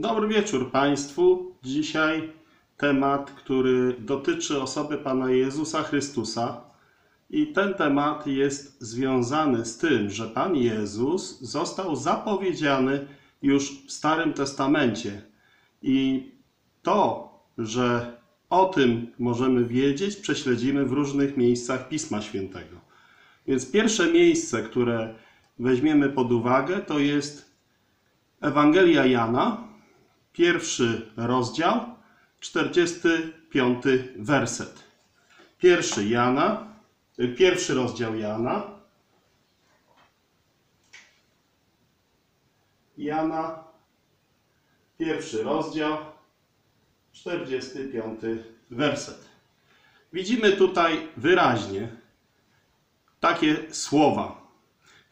Dobry wieczór Państwu. Dzisiaj temat, który dotyczy osoby Pana Jezusa Chrystusa. I ten temat jest związany z tym, że Pan Jezus został zapowiedziany już w Starym Testamencie. I to, że o tym możemy wiedzieć, prześledzimy w różnych miejscach Pisma Świętego. Więc pierwsze miejsce, które weźmiemy pod uwagę, to jest Ewangelia Jana, pierwszy rozdział, 45 werset. Pierwszy Jana, y, pierwszy rozdział Jana. Jana, pierwszy rozdział, 45 werset. Widzimy tutaj wyraźnie takie słowa.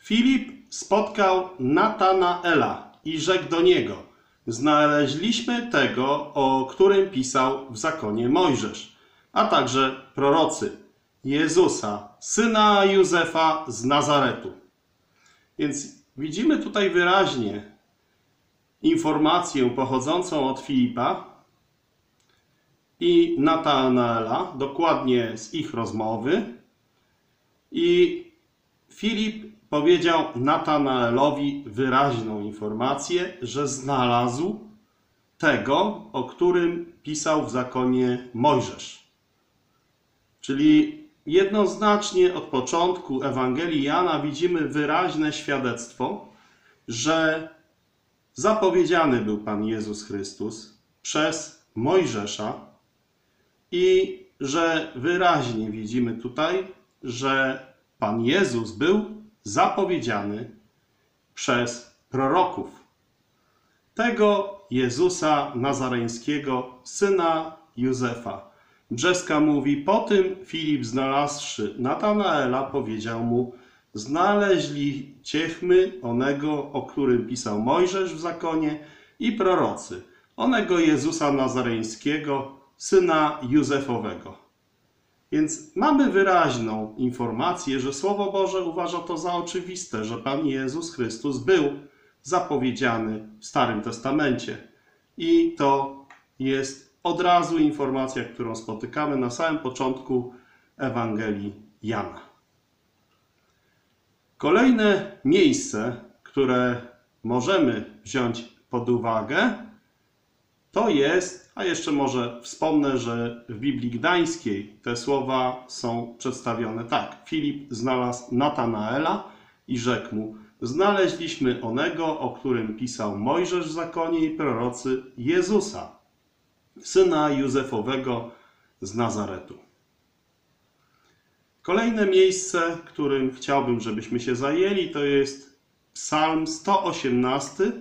Filip spotkał Natanaela i rzekł do niego: Znaleźliśmy tego, o którym pisał w zakonie Mojżesz, a także prorocy, Jezusa, syna Józefa z Nazaretu. Więc widzimy tutaj wyraźnie informację pochodzącą od Filipa i Natanaela, dokładnie z ich rozmowy. I Filip powiedział Natanaelowi wyraźną informację, że znalazł tego, o którym pisał w zakonie Mojżesz. Czyli jednoznacznie od początku Ewangelii Jana widzimy wyraźne świadectwo, że zapowiedziany był Pan Jezus Chrystus przez Mojżesza i że wyraźnie widzimy tutaj, że Pan Jezus był zapowiedziany przez proroków. Tego Jezusa Nazareńskiego, syna Józefa. Brzeska mówi, po tym Filip znalazłszy Natanaela, powiedział mu, znaleźli ciechmy onego, o którym pisał Mojżesz w zakonie i prorocy, onego Jezusa Nazareńskiego, syna Józefowego. Więc mamy wyraźną informację, że Słowo Boże uważa to za oczywiste, że Pan Jezus Chrystus był zapowiedziany w Starym Testamencie. I to jest od razu informacja, którą spotykamy na samym początku Ewangelii Jana. Kolejne miejsce, które możemy wziąć pod uwagę, to jest, a jeszcze może wspomnę, że w Biblii Gdańskiej te słowa są przedstawione tak. Filip znalazł Natanaela i rzekł mu: Znaleźliśmy onego, o którym pisał Mojżesz w zakonie i prorocy Jezusa, syna Józefowego z Nazaretu. Kolejne miejsce, którym chciałbym, żebyśmy się zajęli, to jest Psalm 118,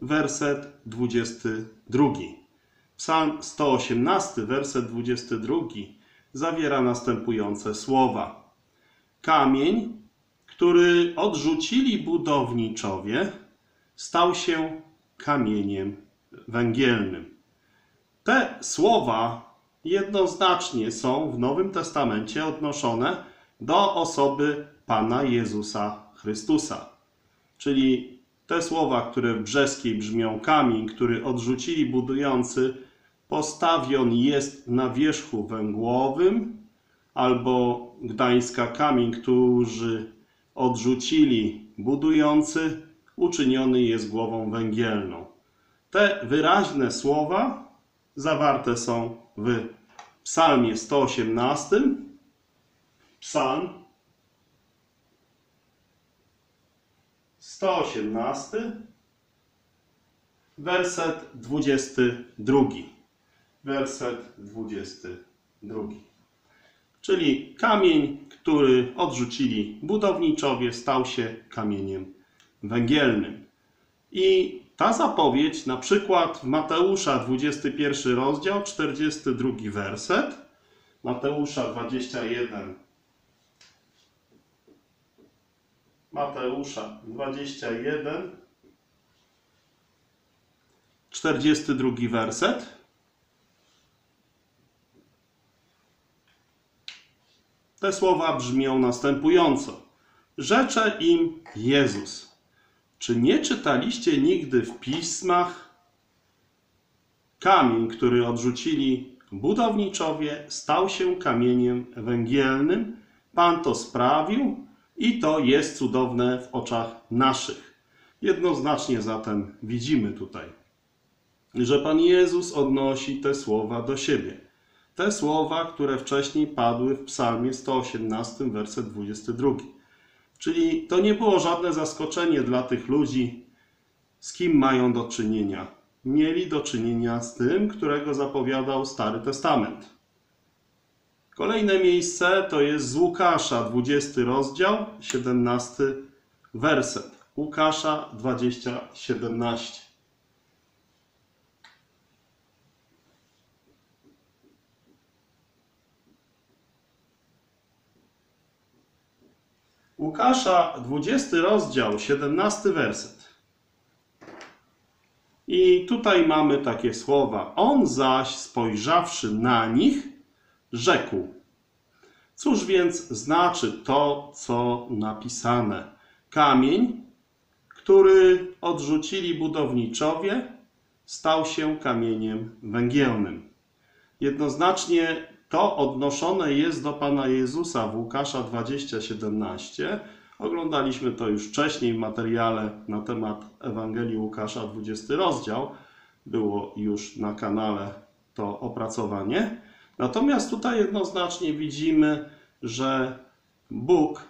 werset 22. Psalm 118, werset 22 zawiera następujące słowa. Kamień, który odrzucili budowniczowie, stał się kamieniem węgielnym. Te słowa jednoznacznie są w Nowym Testamencie odnoszone do osoby Pana Jezusa Chrystusa. Czyli te słowa, które w brzeskiej brzmią kamień, który odrzucili budujący, postawion jest na wierzchu węglowym, albo Gdańska kamień, którzy odrzucili budujący, uczyniony jest głową węgielną. Te wyraźne słowa zawarte są w Psalmie 118. Psalm 118, werset 22. Werset 22. Czyli kamień, który odrzucili budowniczowie, stał się kamieniem węgielnym. I ta zapowiedź, na przykład w Mateusza 21 rozdział, 42 werset, Mateusza 21, Mateusza 21, 42 werset. Te słowa brzmią następująco. Rzecze im Jezus. Czy nie czytaliście nigdy w pismach? kamień, który odrzucili budowniczowie, stał się kamieniem węgielnym. Pan to sprawił i to jest cudowne w oczach naszych. Jednoznacznie zatem widzimy tutaj, że Pan Jezus odnosi te słowa do siebie. Te słowa, które wcześniej padły w Psalmie 118, werset 22. Czyli to nie było żadne zaskoczenie dla tych ludzi, z kim mają do czynienia. Mieli do czynienia z tym, którego zapowiadał Stary Testament. Kolejne miejsce to jest z Łukasza, 20 rozdział, 17 werset. Łukasza 20, 17. Łukasza, 20 rozdział, 17 werset. I tutaj mamy takie słowa. On zaś, spojrzawszy na nich, rzekł: Cóż więc znaczy to, co napisane? Kamień, który odrzucili budowniczowie, stał się kamieniem węgielnym. Jednoznacznie to odnoszone jest do Pana Jezusa w Łukasza 20:17. Oglądaliśmy to już wcześniej w materiale na temat Ewangelii Łukasza 20 rozdział. Było już na kanale to opracowanie. Natomiast tutaj jednoznacznie widzimy, że Bóg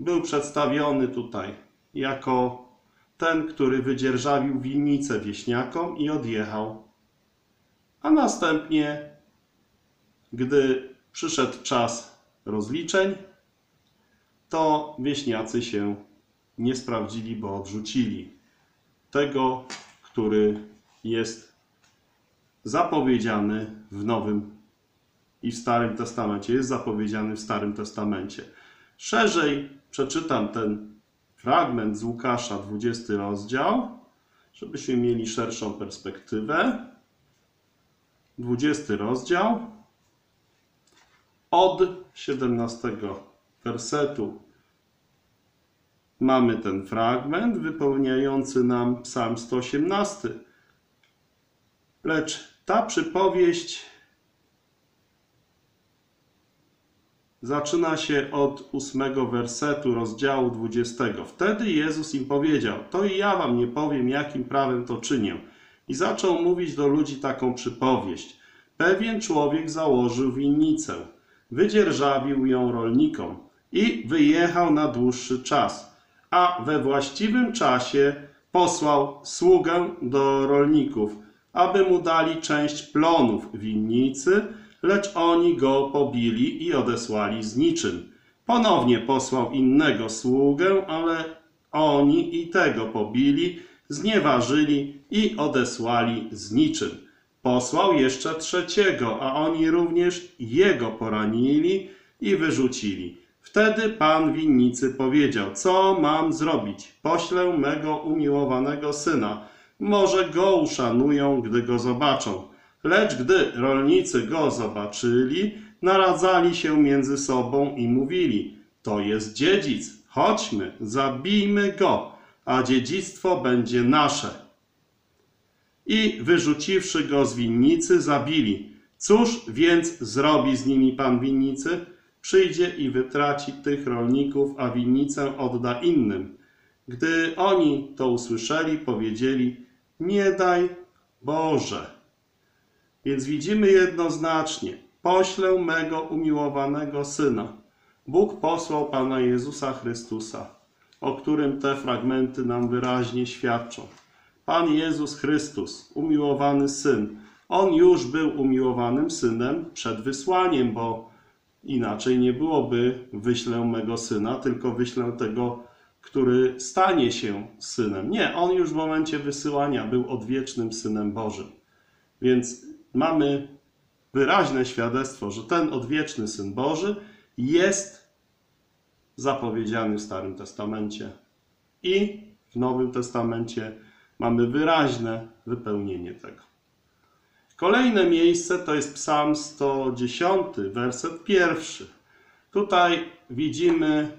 był przedstawiony tutaj jako ten, który wydzierżawił winnicę wieśniakom i odjechał. A następnie, gdy przyszedł czas rozliczeń, to wieśniacy się nie sprawdzili, bo odrzucili tego, który jest zapowiedziany w Nowym i w Starym Testamencie. Jest zapowiedziany w Starym Testamencie. Szerzej przeczytam ten fragment z Łukasza, 20 rozdział, żebyśmy mieli szerszą perspektywę. 20 rozdział od 17 wersetu mamy ten fragment wypełniający nam Psalm 118. Lecz ta przypowieść zaczyna się od ósmego wersetu rozdziału 20. Wtedy Jezus im powiedział: To i ja wam nie powiem, jakim prawem to czynię. I zaczął mówić do ludzi taką przypowieść. Pewien człowiek założył winnicę, wydzierżawił ją rolnikom i wyjechał na dłuższy czas. A we właściwym czasie posłał sługę do rolników, aby mu dali część plonów winnicy, lecz oni go pobili i odesłali z niczym. Ponownie posłał innego sługę, ale oni i tego pobili, znieważyli i odesłali z niczym. Posłał jeszcze trzeciego, a oni również jego poranili i wyrzucili. Wtedy pan winnicy powiedział: Co mam zrobić? Poślę mego umiłowanego syna. Może go uszanują, gdy go zobaczą. Lecz gdy rolnicy go zobaczyli, naradzali się między sobą i mówili: To jest dziedzic, chodźmy, zabijmy go, a dziedzictwo będzie nasze. I wyrzuciwszy go z winnicy, zabili. Cóż więc zrobi z nimi pan winnicy? Przyjdzie i wytraci tych rolników, a winnicę odda innym. Gdy oni to usłyszeli, powiedzieli: Nie daj Boże. Więc widzimy jednoznacznie: poślę mego umiłowanego syna. Bóg posłał Pana Jezusa Chrystusa, o którym te fragmenty nam wyraźnie świadczą. Pan Jezus Chrystus, umiłowany syn, on już był umiłowanym synem przed wysłaniem, bo inaczej nie byłoby wyślę mego syna, tylko wyślę tego, który stanie się synem. Nie, on już w momencie wysyłania był odwiecznym synem Bożym. Więc mamy wyraźne świadectwo, że ten odwieczny Syn Boży jest zapowiedziany w Starym Testamencie i w Nowym Testamencie mamy wyraźne wypełnienie tego. Kolejne miejsce to jest Psalm 110, werset pierwszy. Tutaj widzimy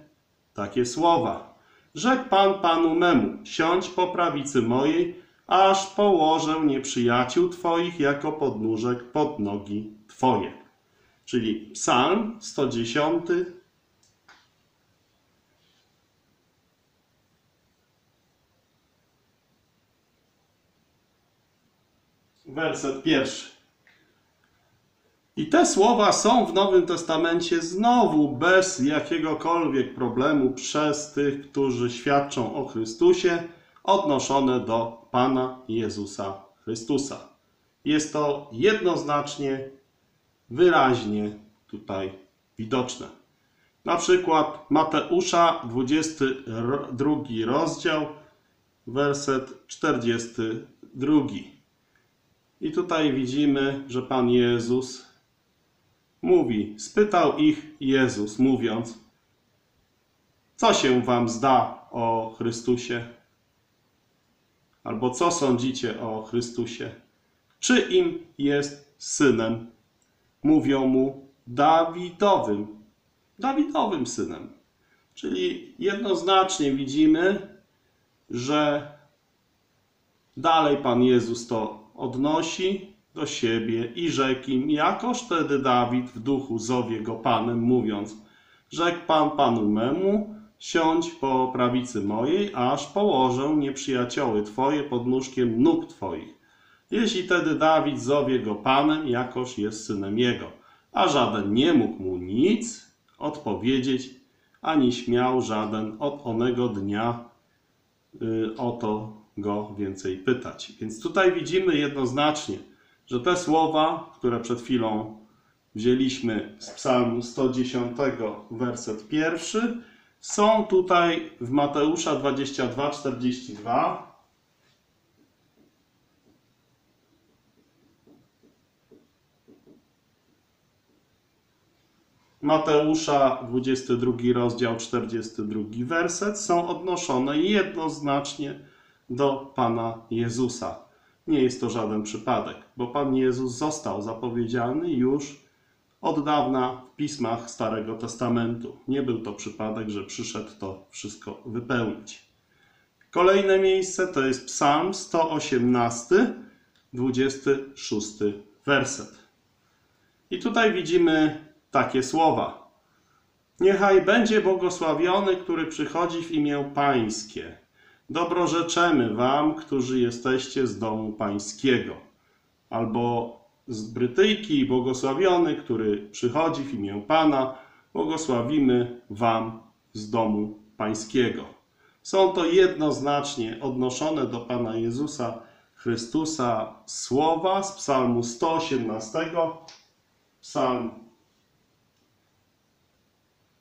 takie słowa. Rzekł Pan Panu memu, siądź po prawicy mojej, aż położę nieprzyjaciół Twoich jako podnóżek pod nogi Twoje. Czyli Psalm 110, werset pierwszy. I te słowa są w Nowym Testamencie znowu bez jakiegokolwiek problemu przez tych, którzy świadczą o Chrystusie, odnoszone do Pana Jezusa Chrystusa. Jest to jednoznacznie, wyraźnie tutaj widoczne. Na przykład Mateusza, 22 rozdział, werset 42. I tutaj widzimy, że Pan Jezus mówi, spytał ich Jezus, mówiąc, co się wam zda o Chrystusie? Albo co sądzicie o Chrystusie? Czy im jest synem? Mówią mu Dawidowym. Dawidowym synem. Czyli jednoznacznie widzimy, że dalej Pan Jezus to odnosi do siebie i rzekł im, jakoż wtedy Dawid w duchu zowie go Panem, mówiąc, rzekł Pan Panu memu, siądź po prawicy mojej, aż położę nieprzyjacioły Twoje pod nóżkiem nóg Twoich. Jeśli tedy Dawid zowie go Panem, jakoż jest synem jego. A żaden nie mógł mu nic odpowiedzieć, ani śmiał żaden od onego dnia y, o to go więcej pytać. Więc tutaj widzimy jednoznacznie, że te słowa, które przed chwilą wzięliśmy z Psalmu 110, werset pierwszy, są tutaj w Mateusza 22, 42. Mateusza 22 rozdział 42 werset są odnoszone jednoznacznie do Pana Jezusa. Nie jest to żaden przypadek, bo Pan Jezus został zapowiedziany już od dawna w pismach Starego Testamentu. Nie był to przypadek, że przyszedł to wszystko wypełnić. Kolejne miejsce to jest Psalm 118, 26 werset. I tutaj widzimy takie słowa. Niechaj będzie błogosławiony, który przychodzi w imię Pańskie. Dobrorzeczemy wam, którzy jesteście z domu pańskiego. Albo z Brytyjki błogosławiony, który przychodzi w imię Pana, błogosławimy wam z domu pańskiego. Są to jednoznacznie odnoszone do Pana Jezusa Chrystusa słowa z Psalmu 118, Psalm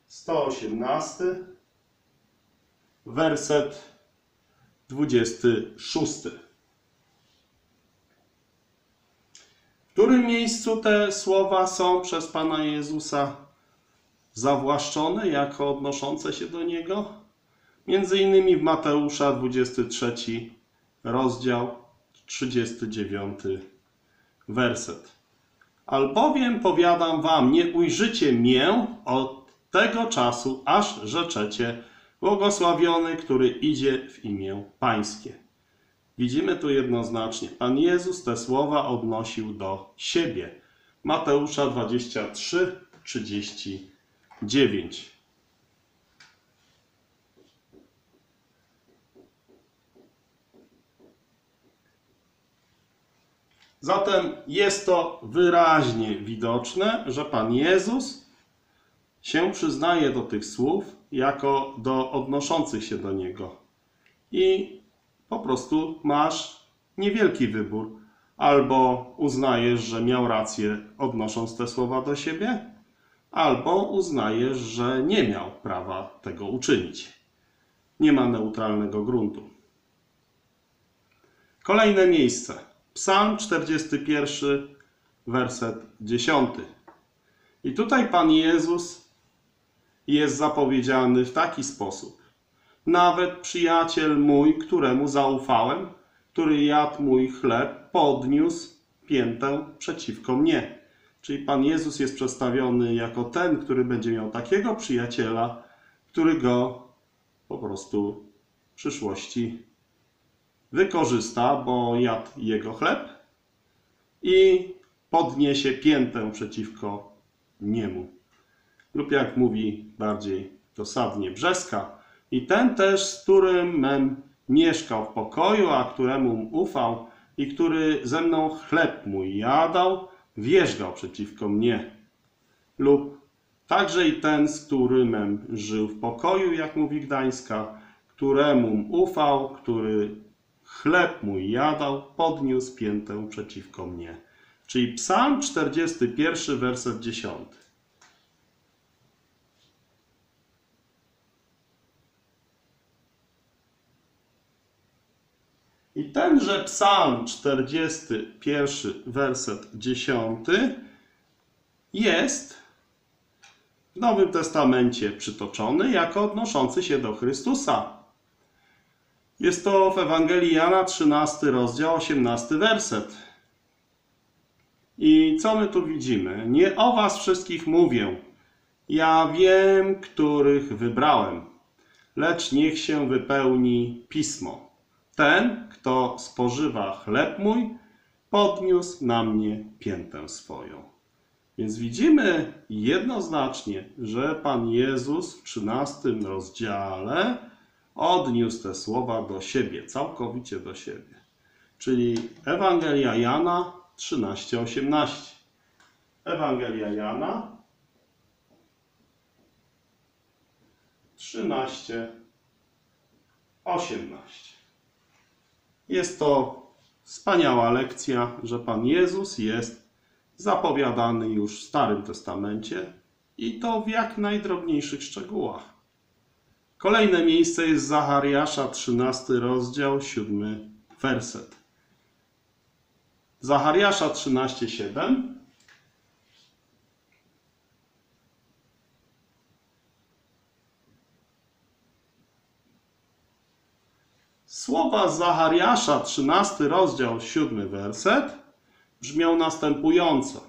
118, werset 26. W którym miejscu te słowa są przez Pana Jezusa zawłaszczone jako odnoszące się do Niego? Między innymi w Mateusza 23 rozdział 39 werset. Albowiem powiadam wam, nie ujrzycie mię od tego czasu, aż rzeczecie Błogosławiony, który idzie w imię Pańskie. Widzimy tu jednoznacznie. Pan Jezus te słowa odnosił do siebie. Mateusza 23, 39. Zatem jest to wyraźnie widoczne, że Pan Jezus się przyznaje do tych słów jako do odnoszących się do niego. I po prostu masz niewielki wybór. Albo uznajesz, że miał rację, odnosząc te słowa do siebie, albo uznajesz, że nie miał prawa tego uczynić. Nie ma neutralnego gruntu. Kolejne miejsce. Psalm 41, werset 10. I tutaj Pan Jezus jest zapowiedziany w taki sposób. Nawet przyjaciel mój, któremu zaufałem, który jadł mój chleb, podniósł piętę przeciwko mnie. Czyli Pan Jezus jest przedstawiony jako ten, który będzie miał takiego przyjaciela, który go po prostu w przyszłości wykorzysta, bo jadł jego chleb i podniesie piętę przeciwko niemu. Lub jak mówi bardziej dosadnie Brzeska. I ten też, z którym mem mieszkał w pokoju, a któremu ufał i który ze mną chleb mój jadał, wierzgał przeciwko mnie. Lub także i ten, z którym żył w pokoju, jak mówi Gdańska, któremu ufał, który chleb mój jadał, podniósł piętę przeciwko mnie. Czyli Psalm 41, werset 10. I tenże Psalm 41, werset 10 jest w Nowym Testamencie przytoczony jako odnoszący się do Chrystusa. Jest to w Ewangelii Jana 13 rozdział 18 werset. I co my tu widzimy? Nie o was wszystkich mówię. Ja wiem, których wybrałem, lecz niech się wypełni pismo. Ten, kto spożywa chleb mój, podniósł na mnie piętę swoją. Więc widzimy jednoznacznie, że Pan Jezus w 13 rozdziale odniósł te słowa do siebie, całkowicie do siebie. Czyli Ewangelia Jana 13:18. Ewangelia Jana 13:18. Jest to wspaniała lekcja, że Pan Jezus jest zapowiadany już w Starym Testamencie i to w jak najdrobniejszych szczegółach. Kolejne miejsce jest Zachariasza, 13 rozdział, 7 werset. Zachariasza 13:7 Słowa Zachariasza, 13 rozdział, 7 werset brzmią następująco.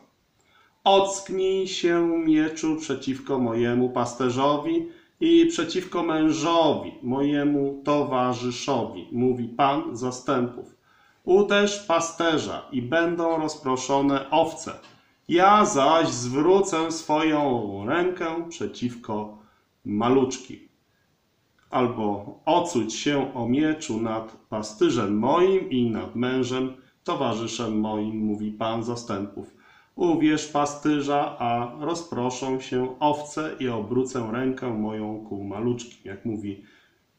Ocknij się mieczu przeciwko mojemu pasterzowi i przeciwko mężowi, mojemu towarzyszowi, mówi Pan zastępów. Uderz pasterza i będą rozproszone owce. Ja zaś zwrócę swoją rękę przeciwko maluczkim. Albo ocuć się o mieczu nad pastyrzem moim i nad mężem, towarzyszem moim, mówi Pan zastępów. Uwierz pasterza, a rozproszą się owce i obrócę rękę moją ku maluczkim, jak mówi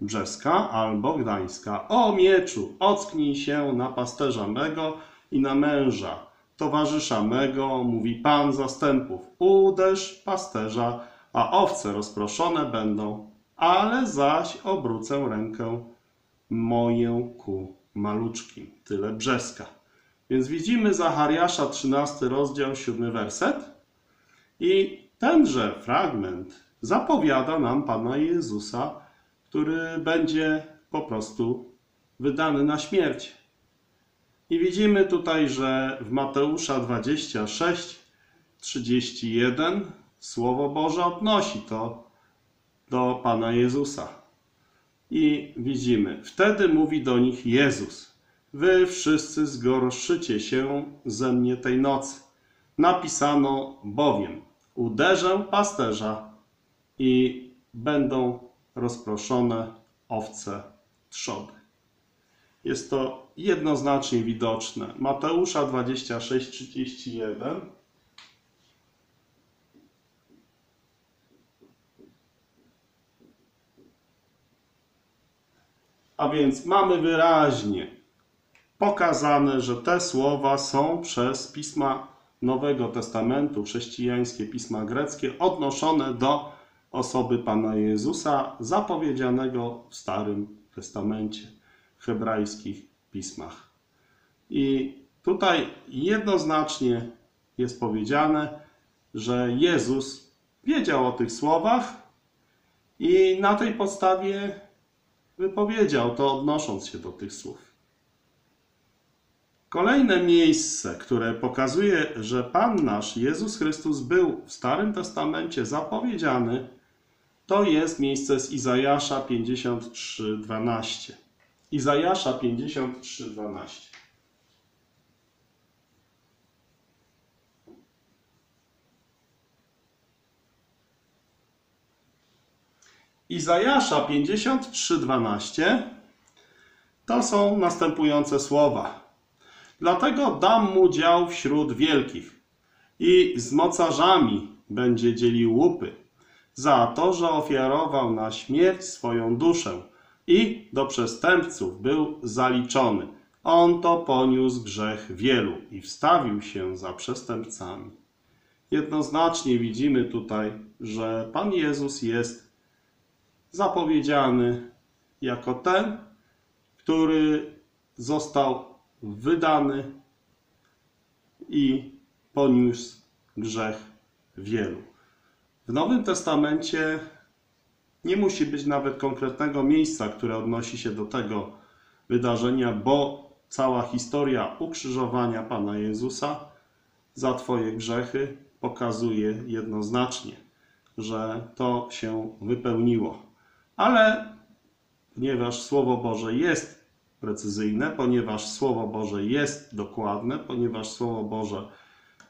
Brzeska albo Gdańska. O mieczu, ocknij się na pasterza mego i na męża, towarzysza mego, mówi Pan zastępów. Uderz pasterza, a owce rozproszone będą, ale zaś obrócę rękę moją ku maluczkim. Tyle Brzeska. Więc widzimy Zachariasza 13 rozdział 7 werset i tenże fragment zapowiada nam Pana Jezusa, który będzie po prostu wydany na śmierć. I widzimy tutaj, że w Mateusza 26, 31 Słowo Boże odnosi to do Pana Jezusa. I widzimy, wtedy mówi do nich Jezus: Wy wszyscy zgorszycie się ze mnie tej nocy. Napisano bowiem: Uderzę pasterza i będą rozproszone owce trzody. Jest to jednoznacznie widoczne. Mateusza 26:31 A więc mamy wyraźnie pokazane, że te słowa są przez pisma Nowego Testamentu, chrześcijańskie pisma greckie, odnoszone do osoby Pana Jezusa, zapowiedzianego w Starym Testamencie, w hebrajskich pismach. I tutaj jednoznacznie jest powiedziane, że Jezus wiedział o tych słowach i na tej podstawie wypowiedział to, odnosząc się do tych słów. Kolejne miejsce, które pokazuje, że Pan nasz Jezus Chrystus był w Starym Testamencie zapowiedziany, to jest miejsce z Izajasza 53:12. Izajasza 53:12. Izajasza 53:12 to są następujące słowa. Dlatego dam mu dział wśród wielkich i z mocarzami będzie dzielił łupy za to, że ofiarował na śmierć swoją duszę i do przestępców był zaliczony. On to poniósł grzech wielu i wstawił się za przestępcami. Jednoznacznie widzimy tutaj, że Pan Jezus jest zapowiedziany jako ten, który został wydany i poniósł grzech wielu. W Nowym Testamencie nie musi być nawet konkretnego miejsca, które odnosi się do tego wydarzenia, bo cała historia ukrzyżowania Pana Jezusa za Twoje grzechy pokazuje jednoznacznie, że to się wypełniło. Ale ponieważ Słowo Boże jest precyzyjne, ponieważ Słowo Boże jest dokładne, ponieważ Słowo Boże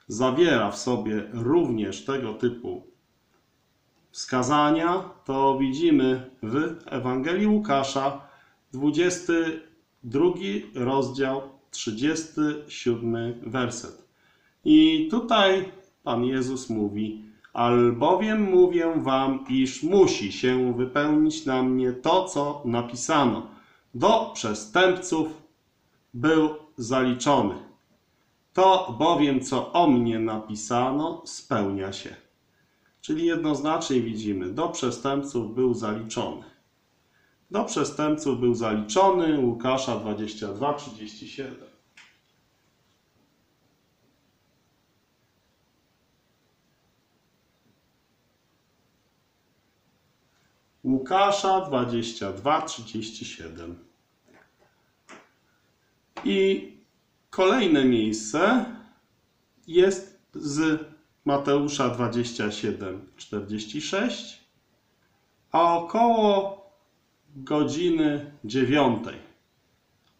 zawiera w sobie również tego typu wskazania, to widzimy w Ewangelii Łukasza 22 rozdział 37 werset. I tutaj Pan Jezus mówi: Albowiem mówię wam, iż musi się wypełnić na mnie to, co napisano. Do przestępców był zaliczony. To bowiem, co o mnie napisano, spełnia się. Czyli jednoznacznie widzimy, do przestępców był zaliczony. Do przestępców był zaliczony Łukasza 22, 37. Łukasza 22, 37. I kolejne miejsce jest z Mateusza 27, 46, a około godziny dziewiątej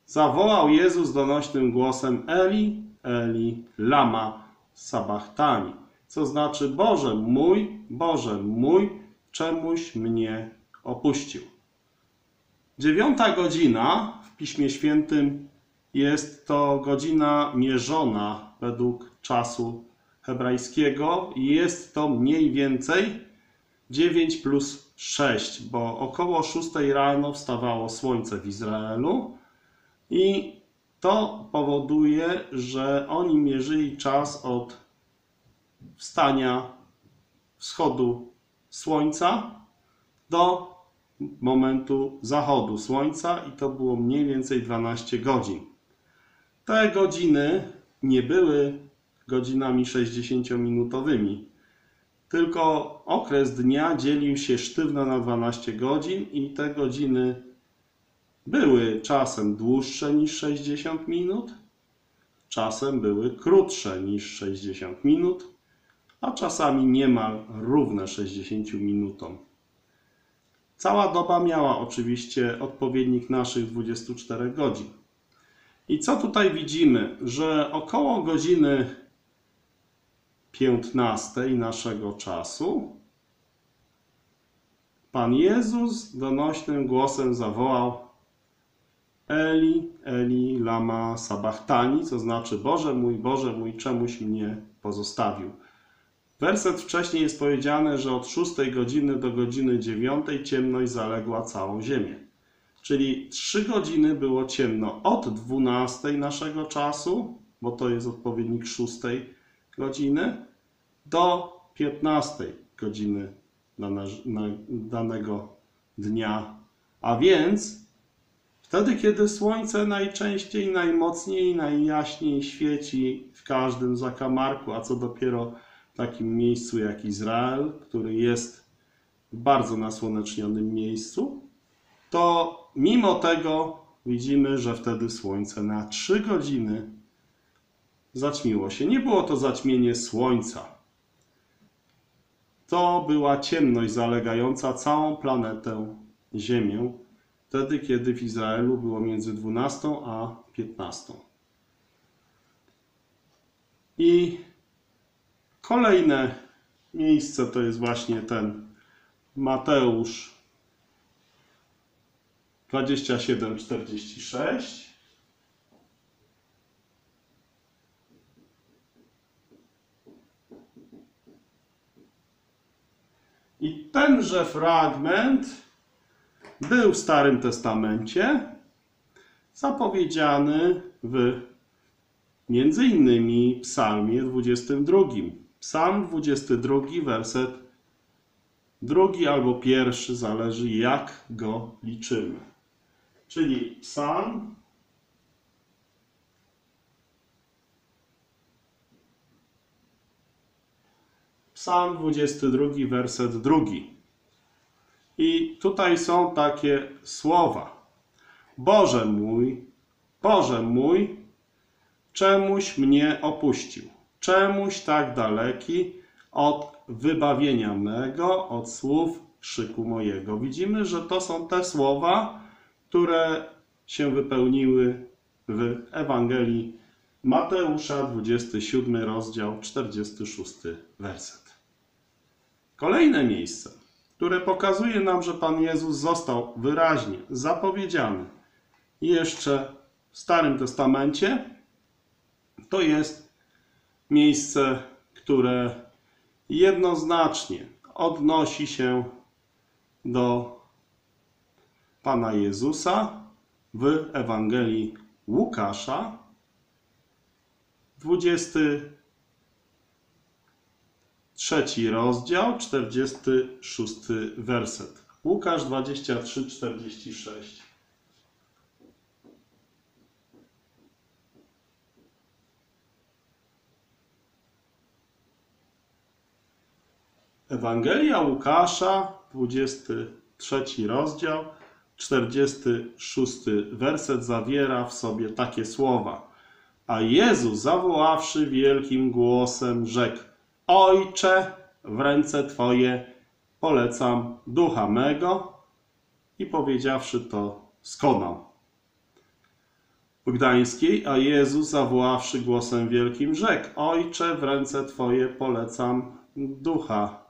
zawołał Jezus donośnym głosem Eli, Eli, lama sabachtani, co znaczy Boże mój, Boże mój, czemuś mnie opuścił. Dziewiąta godzina w Piśmie Świętym jest to godzina mierzona według czasu hebrajskiego i jest to mniej więcej 9 plus 6, bo około 6 rano wstawało słońce w Izraelu i to powoduje, że oni mierzyli czas od wstania wschodu słońca do momentu zachodu słońca i to było mniej więcej 12 godzin. Te godziny nie były godzinami 60-minutowymi. Tylko okres dnia dzielił się sztywno na 12 godzin i te godziny były czasem dłuższe niż 60 minut, czasem były krótsze niż 60 minut, a czasami niemal równe 60 minutom. Cała doba miała oczywiście odpowiednik naszych 24 godzin. I co tutaj widzimy? Że około godziny 15 naszego czasu Pan Jezus donośnym głosem zawołał Eli, Eli, lama sabachtani, co znaczy Boże mój, Boże mój, czemuś mnie pozostawił. Werset wcześniej jest powiedziane, że od 6 godziny do godziny 9 ciemność zaległa całą ziemię. Czyli 3 godziny było ciemno od 12 naszego czasu, bo to jest odpowiednik 6 godziny do 15 godziny danego dnia. A więc wtedy, kiedy słońce najczęściej, najmocniej, najjaśniej świeci w każdym zakamarku, a co dopiero takim miejscu jak Izrael, który jest w bardzo nasłonecznionym miejscu, to mimo tego widzimy, że wtedy słońce na 3 godziny zaćmiło się. Nie było to zaćmienie słońca. To była ciemność zalegająca całą planetę Ziemię wtedy kiedy w Izraelu było między 12 a 15. I kolejne miejsce to jest właśnie ten Mateusz 27:46. I tenże fragment był w Starym Testamencie zapowiedziany w między innymi Psalmie 22. Psalm 22, werset drugi albo pierwszy, zależy jak go liczymy. Czyli Psalm Psalm 22, werset drugi. I tutaj są takie słowa. Boże mój, Boże mój, czemuś mnie opuścił? Czemuś tak daleki od wybawienia mego, od słów krzyku mojego? Widzimy, że to są te słowa, które się wypełniły w Ewangelii Mateusza, 27 rozdział, 46 werset. Kolejne miejsce, które pokazuje nam, że Pan Jezus został wyraźnie zapowiedziany jeszcze w Starym Testamencie, to jest miejsce, które jednoznacznie odnosi się do Pana Jezusa w Ewangelii Łukasza, 23 rozdział, 46 werset. Łukasz 23, 46. Ewangelia Łukasza, 23 rozdział, 46 werset zawiera w sobie takie słowa. A Jezus, zawoławszy wielkim głosem, rzekł: Ojcze, w ręce Twoje polecam ducha mego. I powiedziawszy to, skonał. W Gdańskiej, a Jezus, zawoławszy głosem wielkim, rzekł: Ojcze, w ręce Twoje polecam ducha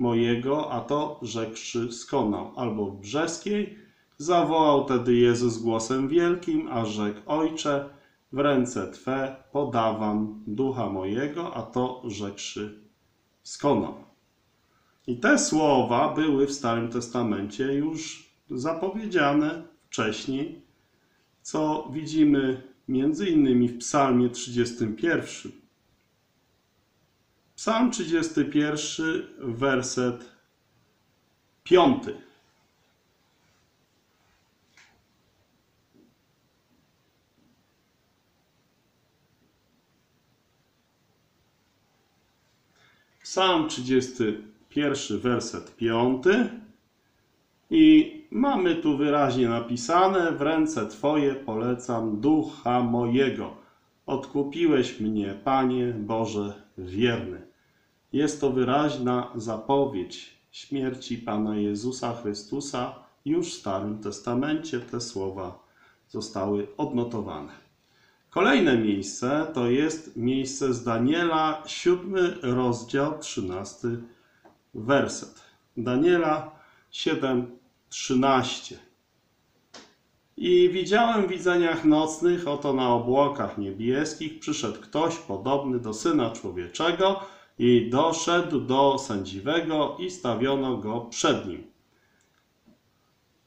mojego, a to rzekłszy skonał. Albo w Brzeskiej zawołał tedy Jezus głosem wielkim, a rzekł, Ojcze, w ręce Twe podawam ducha mojego, a to rzekłszy skonał. I te słowa były w Starym Testamencie już zapowiedziane wcześniej, co widzimy między innymi w Psalmie 31. Psalm 31, werset 5. Psalm 31, werset 5. I mamy tu wyraźnie napisane: W ręce Twoje polecam ducha mojego. Odkupiłeś mnie, Panie Boże wierny. Jest to wyraźna zapowiedź śmierci Pana Jezusa Chrystusa. Już w Starym Testamencie te słowa zostały odnotowane. Kolejne miejsce to jest miejsce z Daniela, 7 rozdział, 13 werset. Daniela 7, 13. I widziałem w widzeniach nocnych, oto na obłokach niebieskich przyszedł ktoś podobny do Syna Człowieczego i doszedł do sędziwego i stawiono go przed nim.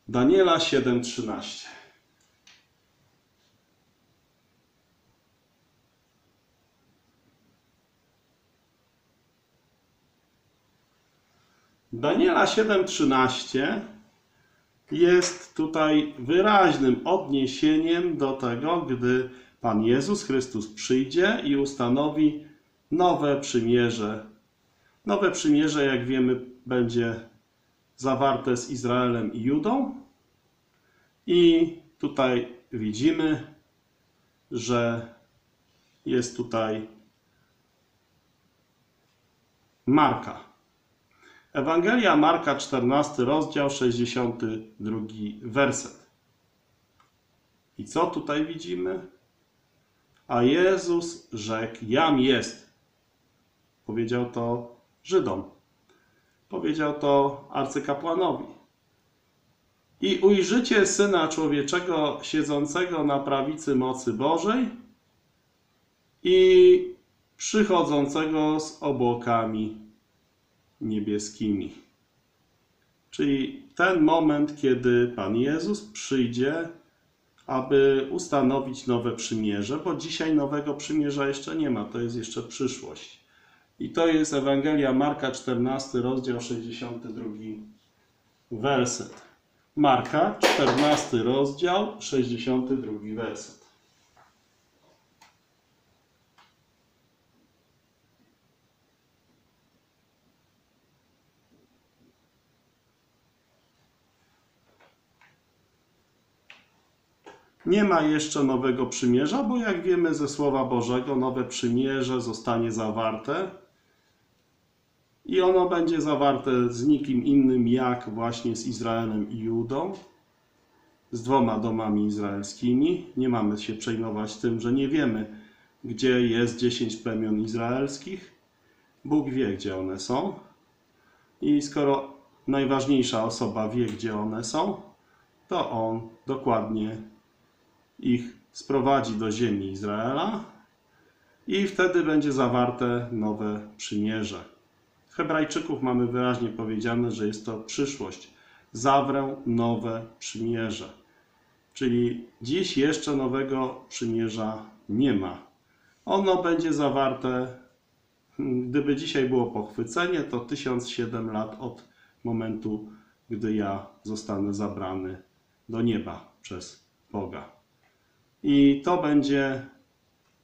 Daniela 7:13. Daniela 7:13 jest tutaj wyraźnym odniesieniem do tego, gdy Pan Jezus Chrystus przyjdzie i ustanowi nowe przymierze. Nowe przymierze, jak wiemy, będzie zawarte z Izraelem i Judą. I tutaj widzimy, że jest tutaj Marka. Ewangelia Marka, 14 rozdział, 62 werset. I co tutaj widzimy? A Jezus rzekł: Jam jest. Powiedział to Żydom. Powiedział to arcykapłanowi. I ujrzycie syna człowieczego siedzącego na prawicy mocy Bożej i przychodzącego z obłokami niebieskimi. Czyli ten moment, kiedy Pan Jezus przyjdzie, aby ustanowić nowe przymierze, bo dzisiaj nowego przymierza jeszcze nie ma, to jest jeszcze przyszłość. I to jest Ewangelia Marka, 14 rozdział, 62 werset. Marka, 14 rozdział, 62 werset. Nie ma jeszcze nowego przymierza, bo jak wiemy ze Słowa Bożego, nowe przymierze zostanie zawarte i ono będzie zawarte z nikim innym, jak właśnie z Izraelem i Judą, z dwoma domami izraelskimi. Nie mamy się przejmować tym, że nie wiemy, gdzie jest dziesięć plemion izraelskich. Bóg wie, gdzie one są. I skoro najważniejsza osoba wie, gdzie one są, to on dokładnie ich sprowadzi do ziemi Izraela i wtedy będzie zawarte nowe przymierze. Hebrajczyków mamy wyraźnie powiedziane, że jest to przyszłość. Zawrę nowe przymierze. Czyli dziś jeszcze nowego przymierza nie ma. Ono będzie zawarte, gdyby dzisiaj było pochwycenie, to 1007 lat od momentu, gdy ja zostanę zabrany do nieba przez Boga. I to będzie,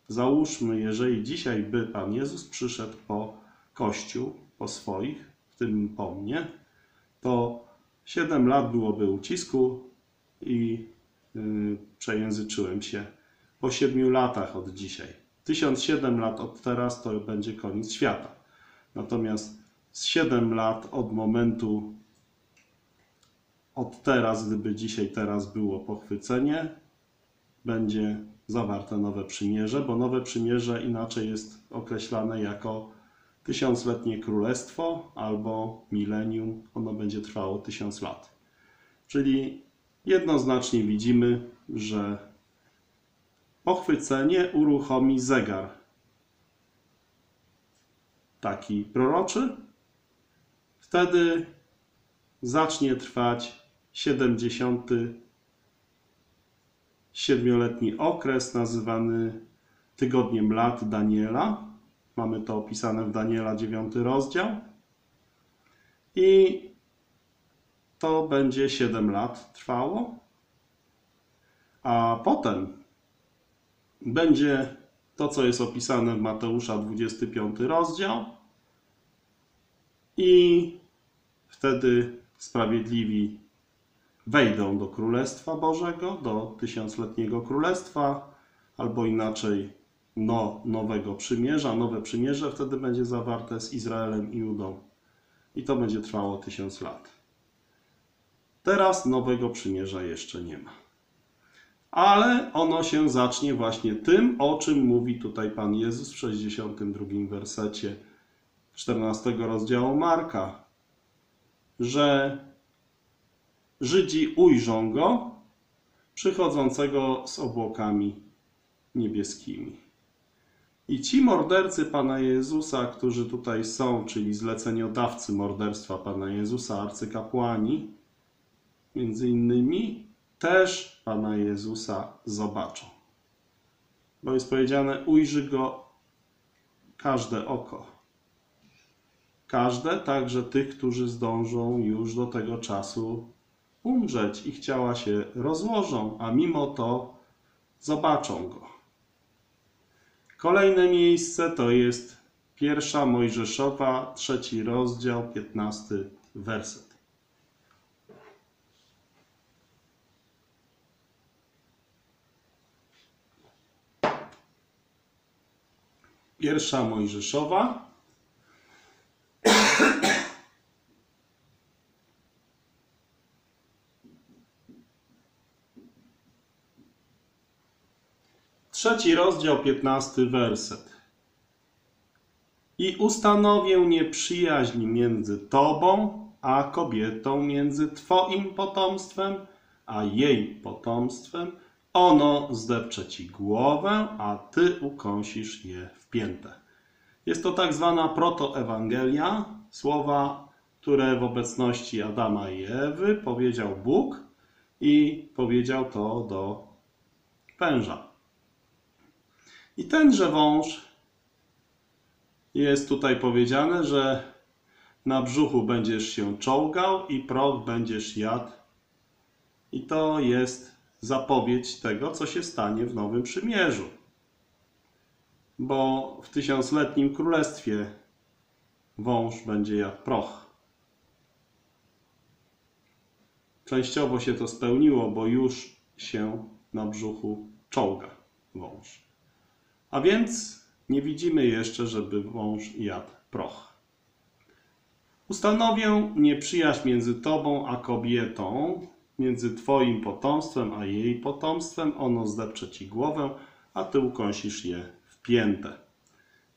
załóżmy, jeżeli dzisiaj by Pan Jezus przyszedł po Kościół, po swoich, w tym po mnie, to 7 lat byłoby ucisku i yy, przejęzyczyłem się. Po 7 latach od dzisiaj. 1007 lat od teraz to będzie koniec świata. Natomiast z 7 lat od momentu od teraz, gdyby dzisiaj teraz było pochwycenie, będzie zawarte nowe przymierze, bo nowe przymierze inaczej jest określane jako tysiącletnie królestwo albo milenium. Ono będzie trwało tysiąc lat. Czyli jednoznacznie widzimy, że pochwycenie uruchomi zegar. Taki proroczy. Wtedy zacznie trwać 70 siedmioletni okres nazywany tygodniem lat Daniela. Mamy to opisane w Daniela 9 rozdział. I to będzie 7 lat trwało. A potem będzie to, co jest opisane w Mateusza 25 rozdział. I wtedy sprawiedliwi wejdą do Królestwa Bożego, do tysiącletniego Królestwa, albo inaczej no, nowego przymierza. Nowe przymierze wtedy będzie zawarte z Izraelem i Judą. I to będzie trwało tysiąc lat. Teraz nowego przymierza jeszcze nie ma. Ale ono się zacznie właśnie tym, o czym mówi tutaj Pan Jezus w 62 wersecie 14 rozdziału Marka, że Żydzi ujrzą go, przychodzącego z obłokami niebieskimi. I ci mordercy Pana Jezusa, którzy tutaj są, czyli zleceniodawcy morderstwa Pana Jezusa, arcykapłani, między innymi, też Pana Jezusa zobaczą. Bo jest powiedziane, ujrzy go każde oko. Każde, także tych, którzy zdążą już do tego czasu umrzeć. Ich ciała się rozłożą, a mimo to zobaczą go. Kolejne miejsce to jest pierwsza Mojżeszowa, trzeci rozdział, piętnasty werset. Pierwsza Mojżeszowa, Trzeci rozdział, piętnasty werset. I ustanowię nieprzyjaźń między Tobą a kobietą, między Twoim potomstwem a jej potomstwem. Ono zdepcze Ci głowę, a Ty ukąsisz je w piętę. Jest to tak zwana protoewangelia, słowa, które w obecności Adama i Ewy powiedział Bóg i powiedział to do węża. I tenże wąż jest tutaj powiedziane, że na brzuchu będziesz się czołgał i proch będziesz jadł. I to jest zapowiedź tego, co się stanie w Nowym Przymierzu. Bo w tysiącletnim królestwie wąż będzie jadł proch. Częściowo się to spełniło, bo już się na brzuchu czołga wąż. A więc nie widzimy jeszcze, żeby wąż jadł proch. Ustanowię nieprzyjaźń między tobą a kobietą, między twoim potomstwem a jej potomstwem. Ono zdepcze ci głowę, a ty ukąsisz je w piętę.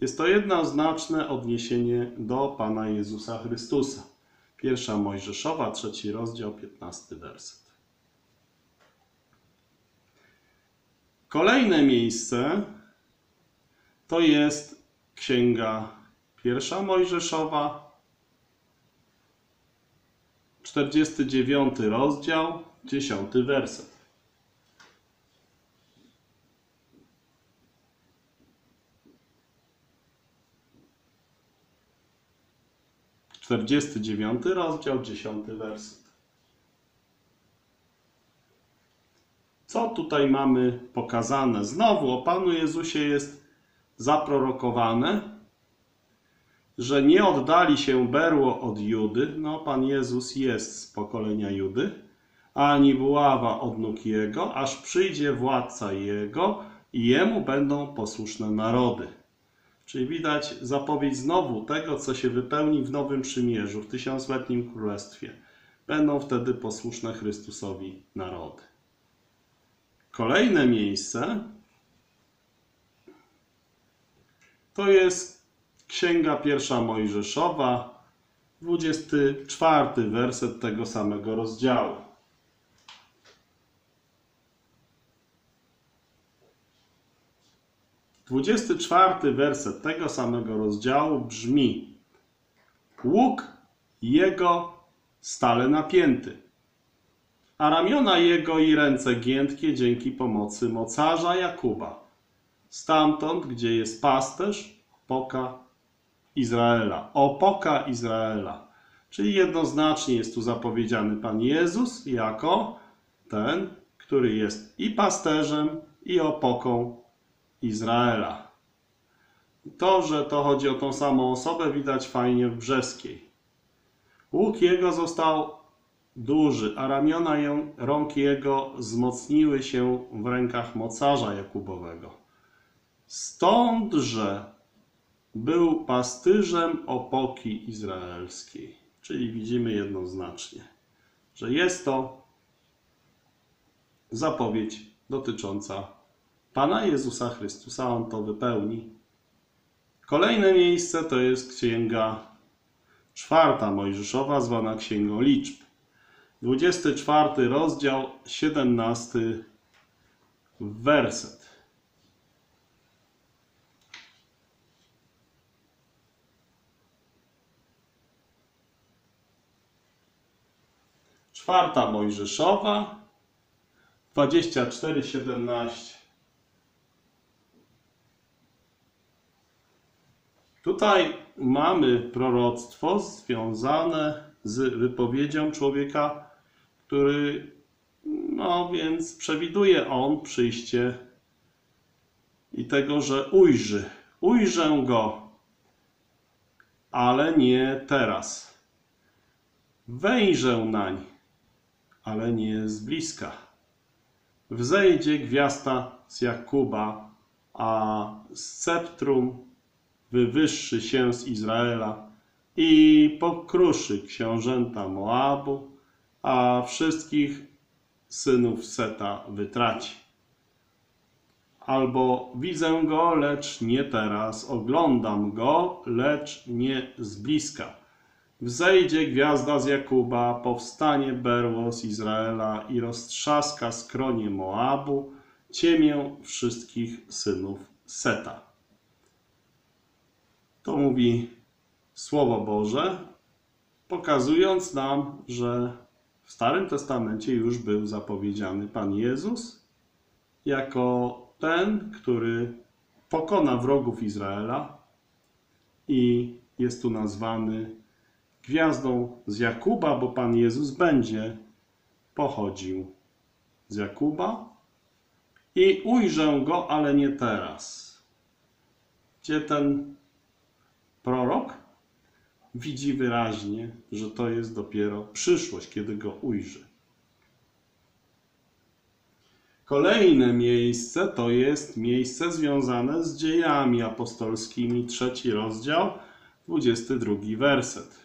Jest to jednoznaczne odniesienie do Pana Jezusa Chrystusa. Pierwsza Mojżeszowa, trzeci rozdział, piętnasty werset. Kolejne miejsce to jest księga pierwsza Mojżeszowa, 49 rozdział, 10 werset. Czterdziesty dziewiąty rozdział, dziesiąty werset. Co tutaj mamy pokazane? Znowu o Panu Jezusie jest zaprorokowane, że nie oddali się berło od Judy, no Pan Jezus jest z pokolenia Judy, ani buława od nóg Jego, aż przyjdzie władca Jego i Jemu będą posłuszne narody. Czyli widać zapowiedź znowu tego, co się wypełni w Nowym Przymierzu, w tysiącletnim królestwie. Będą wtedy posłuszne Chrystusowi narody. Kolejne miejsce to jest Księga Pierwsza Mojżeszowa, 24 werset tego samego rozdziału. Dwudziesty czwarty werset tego samego rozdziału brzmi Łuk jego stale napięty, a ramiona jego i ręce giętkie dzięki pomocy mocarza Jakuba. Stamtąd, gdzie jest pasterz, opoka Izraela. Opoka Izraela. Czyli jednoznacznie jest tu zapowiedziany Pan Jezus jako ten, który jest i pasterzem, i opoką Izraela. To, że to chodzi o tą samą osobę, widać fajnie w Brzeskiej. Łuk jego został duży, a ramiona rąk jego wzmocniły się w rękach mocarza Jakubowego. Stądże był pastyrzem opoki izraelskiej. Czyli widzimy jednoznacznie, że jest to zapowiedź dotycząca Pana Jezusa Chrystusa. On to wypełni. Kolejne miejsce to jest księga czwarta Mojżeszowa, zwana Księgą Liczb. 24 rozdział, 17 werset. Czwarta Mojżeszowa, 24, 17. Tutaj mamy proroctwo związane z wypowiedzią człowieka, który, no więc przewiduje on przyjście i tego, że ujrzy, ujrzę go, ale nie teraz. Wejrzę nań, ale nie z bliska. Wzejdzie gwiazda z Jakuba, a sceptrum wywyższy się z Izraela i pokruszy książęta Moabu, a wszystkich synów Seta wytraci. albo widzę go, lecz nie teraz, oglądam go, lecz nie z bliska. Wzejdzie gwiazda z Jakuba, powstanie berło z Izraela i roztrzaska skronie Moabu, ciemię wszystkich synów Seta. To mówi Słowo Boże, pokazując nam, że w Starym Testamencie już był zapowiedziany Pan Jezus jako ten, który pokona wrogów Izraela i jest tu nazwany gwiazdą z Jakuba, bo Pan Jezus będzie pochodził z Jakuba i ujrzę go, ale nie teraz. Gdzie ten prorok widzi wyraźnie, że to jest dopiero przyszłość, kiedy go ujrzy. Kolejne miejsce to jest miejsce związane z dziejami apostolskimi, trzeci rozdział, 22 werset.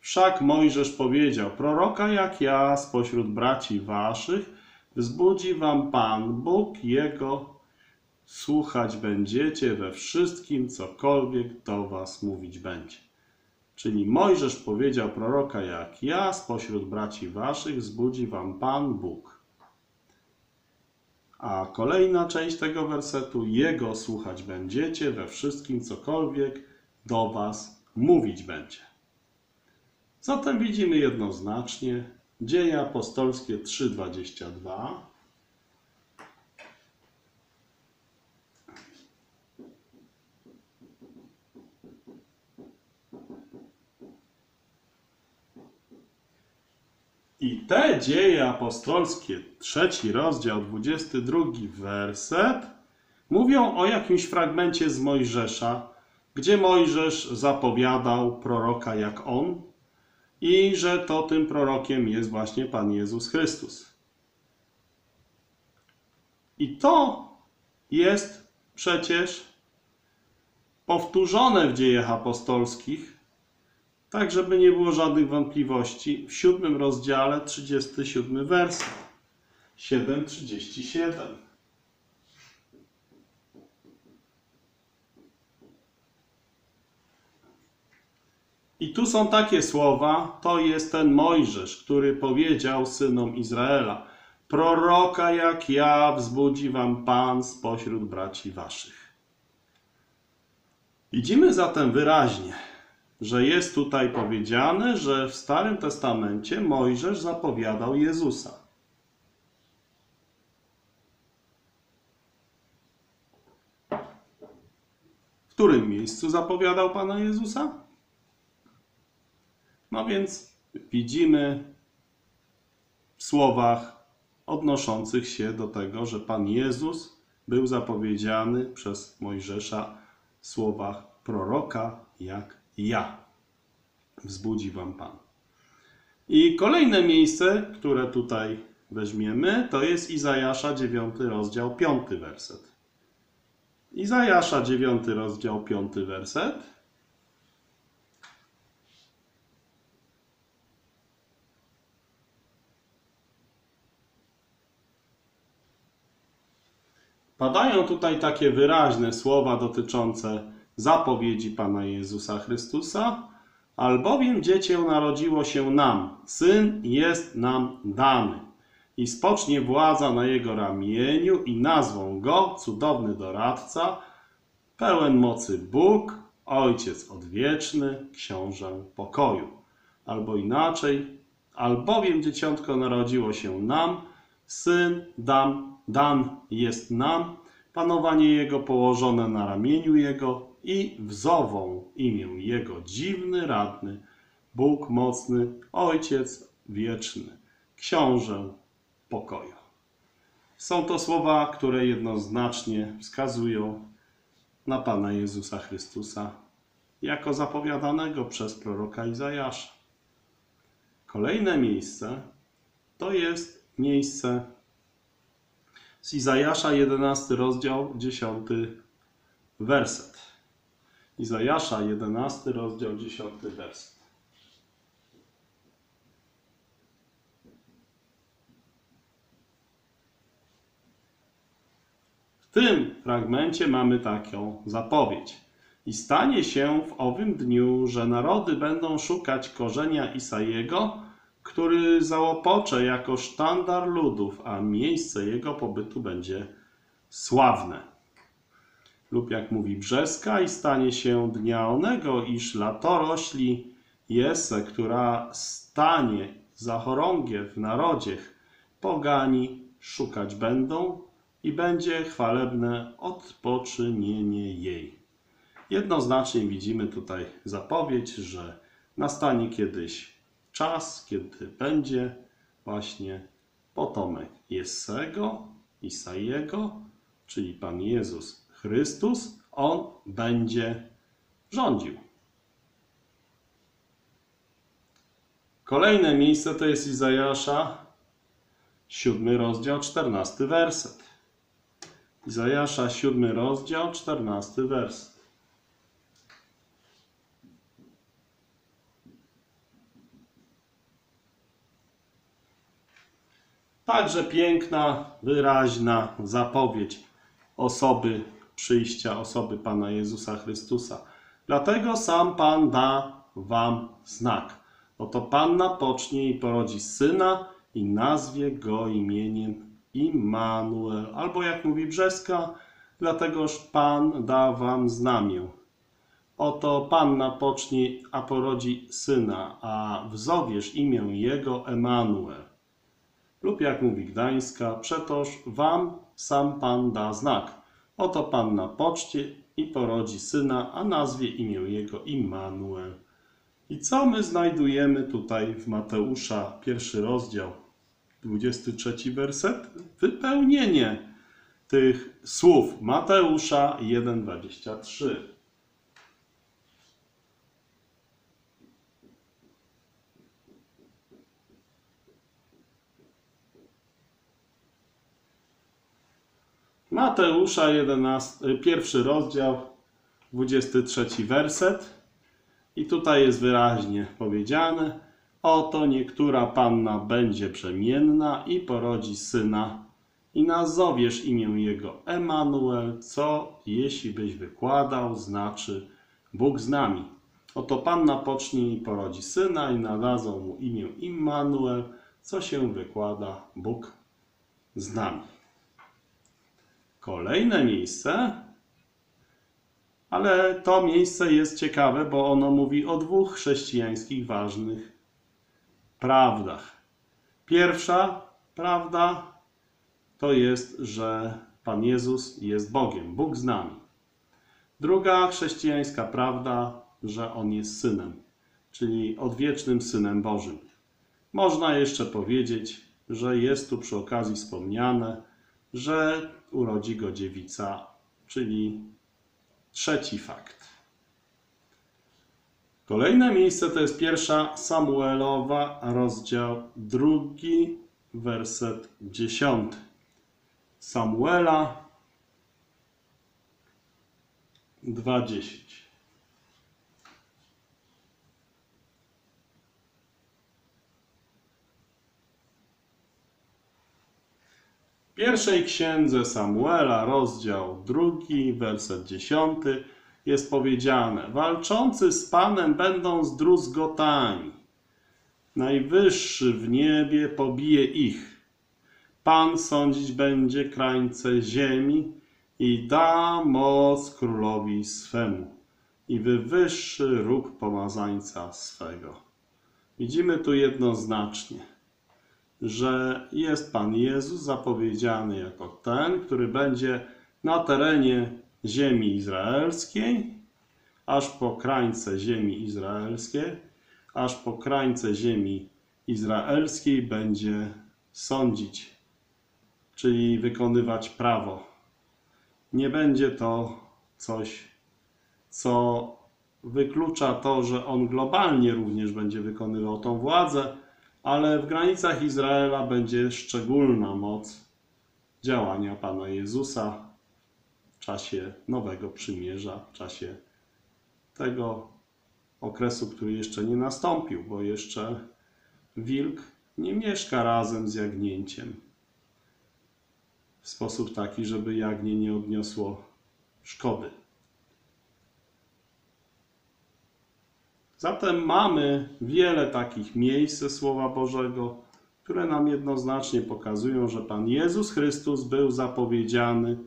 Wszak Mojżesz powiedział, proroka jak ja spośród braci waszych, wzbudzi wam Pan, Bóg Jego, słuchać będziecie we wszystkim, cokolwiek do was mówić będzie. Czyli Mojżesz powiedział proroka jak ja spośród braci waszych, wzbudzi wam Pan, Bóg. A kolejna część tego wersetu, Jego słuchać będziecie we wszystkim, cokolwiek do was mówić będzie. Zatem widzimy jednoznacznie Dzieje apostolskie 3:22 I te dzieje apostolskie, trzeci rozdział, 22 werset, mówią o jakimś fragmencie z Mojżesza, gdzie Mojżesz zapowiadał proroka jak on, i że to tym prorokiem jest właśnie Pan Jezus Chrystus. I to jest przecież powtórzone w dziejach apostolskich, tak żeby nie było żadnych wątpliwości, w siódmym rozdziale, 37 werset. 7:37. I tu są takie słowa, to jest ten Mojżesz, który powiedział synom Izraela, proroka jak ja wzbudzi wam Pan spośród braci waszych. Widzimy zatem wyraźnie, że jest tutaj powiedziane, że w Starym Testamencie Mojżesz zapowiadał Jezusa. W którym miejscu zapowiadał Pana Jezusa? No więc widzimy w słowach odnoszących się do tego, że Pan Jezus był zapowiedziany przez Mojżesza w słowach proroka jak ja. Wzbudzi wam Pan. I kolejne miejsce, które tutaj weźmiemy, to jest Izajasza 9 rozdział 5 werset. Izajasza 9 rozdział 5 werset. Padają tutaj takie wyraźne słowa dotyczące zapowiedzi Pana Jezusa Chrystusa, albowiem dziecię narodziło się nam, syn jest nam dany i spocznie władza na jego ramieniu i nazwą go cudowny doradca, pełen mocy Bóg, Ojciec odwieczny, książę pokoju. Albo inaczej, albowiem dzieciątko narodziło się nam, syn dam Dan jest nam, panowanie Jego położone na ramieniu Jego i wzową imię Jego dziwny, radny, Bóg mocny, Ojciec wieczny, Książę pokoju. Są to słowa, które jednoznacznie wskazują na Pana Jezusa Chrystusa jako zapowiadanego przez proroka Izajasza. Kolejne miejsce to jest miejsce z Izajasza 11 rozdział 10 werset. Izajasza 11 rozdział 10 werset. tym fragmencie mamy taką zapowiedź. I stanie się w owym dniu, że narody będą szukać korzenia Isajego, który załopocze jako sztandar ludów, a miejsce jego pobytu będzie sławne. Lub jak mówi Brzeska, i stanie się dnia onego, iż latorośli Jese, która stanie za chorągiew w narodzie, pogani szukać będą i będzie chwalebne odpoczynienie jej. Jednoznacznie widzimy tutaj zapowiedź, że nastanie kiedyś czas, kiedy będzie właśnie potomek Jessego, Isaiego, czyli Pan Jezus Chrystus, On będzie rządził. Kolejne miejsce to jest Izajasza, siódmy rozdział, czternasty werset. Izajasza, siódmy rozdział, czternasty werset. Także piękna, wyraźna zapowiedź osoby przyjścia, osoby Pana Jezusa Chrystusa. Dlatego sam Pan da wam znak. Oto Panna pocznie i porodzi syna i nazwie go imieniem Immanuel. Albo jak mówi Brzeska, dlategoż Pan da wam znamię. Oto Panna pocznie, a porodzi syna, a wzowiesz imię jego Emanuel. Lub jak mówi Gdańska, przetoż wam sam Pan da znak. Oto Panna poczcie i porodzi syna, a nazwie imię jego Immanuel. I co my znajdujemy tutaj w Mateusza, pierwszy rozdział, 23 werset? Wypełnienie tych słów. Mateusza 1,23. Mateusza 11, pierwszy rozdział, 23 werset. I tutaj jest wyraźnie powiedziane: Oto niektóra panna będzie brzemienna i porodzi syna, i nazowiesz imię jego Emanuel, co jeśli byś wykładał, znaczy Bóg z nami. Oto panna pocznie i porodzi syna, i nadadzą mu imię Immanuel, co się wykłada Bóg z nami. Kolejne miejsce, ale to miejsce jest ciekawe, bo ono mówi o dwóch chrześcijańskich ważnych prawdach. Pierwsza prawda to jest, że Pan Jezus jest Bogiem, Bóg z nami. Druga chrześcijańska prawda, że On jest Synem, czyli odwiecznym Synem Bożym. Można jeszcze powiedzieć, że jest tu przy okazji wspomniane, że urodzi go dziewica, czyli trzeci fakt. Kolejne miejsce to jest pierwsza Samuelowa, rozdział drugi, werset dziesiąty. Samuela 2:10. Pierwszej księdze Samuela, rozdział drugi, werset dziesiąty, jest powiedziane: Walczący z Panem będą zdruzgotani. Najwyższy w niebie pobije ich. Pan sądzić będzie krańce ziemi i da moc królowi swemu i wywyższy róg pomazańca swego. Widzimy tu jednoznacznie, że jest Pan Jezus zapowiedziany jako ten, który będzie na terenie ziemi izraelskiej, aż po krańce ziemi izraelskiej, aż po krańce ziemi izraelskiej będzie sądzić, czyli wykonywać prawo. Nie będzie to coś, co wyklucza to, że on globalnie również będzie wykonywał tą władzę, ale w granicach Izraela będzie szczególna moc działania Pana Jezusa w czasie Nowego Przymierza, w czasie tego okresu, który jeszcze nie nastąpił, bo jeszcze wilk nie mieszka razem z jagnięciem. w sposób taki, żeby jagnię nie odniosło szkody. Zatem mamy wiele takich miejsc ze Słowa Bożego, które nam jednoznacznie pokazują, że Pan Jezus Chrystus był zapowiedziany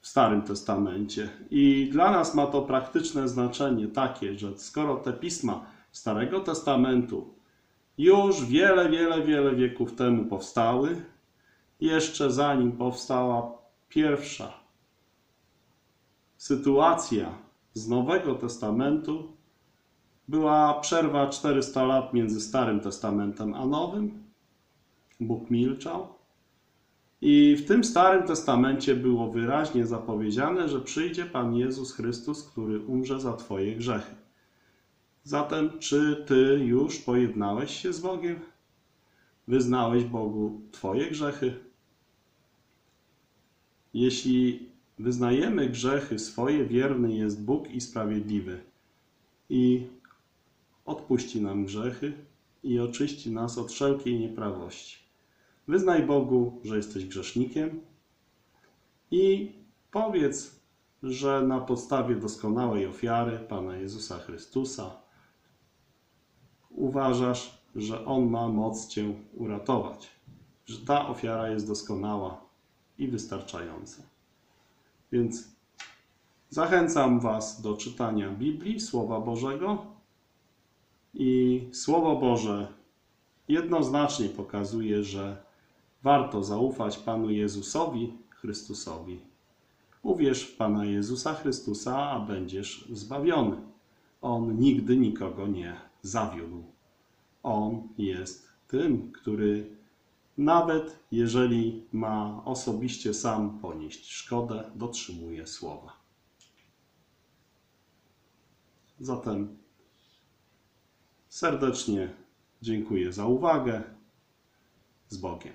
w Starym Testamencie. I dla nas ma to praktyczne znaczenie takie, że skoro te pisma Starego Testamentu już wiele, wiele, wiele wieków temu powstały, jeszcze zanim powstała pierwsza sytuacja z Nowego Testamentu, była przerwa 400 lat między Starym Testamentem a Nowym. Bóg milczał. I w tym Starym Testamencie było wyraźnie zapowiedziane, że przyjdzie Pan Jezus Chrystus, który umrze za Twoje grzechy. Zatem, czy Ty już pojednałeś się z Bogiem? Wyznałeś Bogu Twoje grzechy? Jeśli wyznajemy grzechy swoje, wierny jest Bóg i sprawiedliwy. I odpuści nam grzechy i oczyści nas od wszelkiej nieprawości. Wyznaj Bogu, że jesteś grzesznikiem i powiedz, że na podstawie doskonałej ofiary Pana Jezusa Chrystusa uważasz, że On ma moc Cię uratować, że ta ofiara jest doskonała i wystarczająca. Więc zachęcam Was do czytania Biblii, Słowa Bożego i Słowo Boże jednoznacznie pokazuje, że warto zaufać Panu Jezusowi Chrystusowi. Uwierz w Pana Jezusa Chrystusa, a będziesz zbawiony. On nigdy nikogo nie zawiódł. On jest tym, który nawet jeżeli ma osobiście sam ponieść szkodę, dotrzymuje słowa. Zatem serdecznie dziękuję za uwagę. Z Bogiem.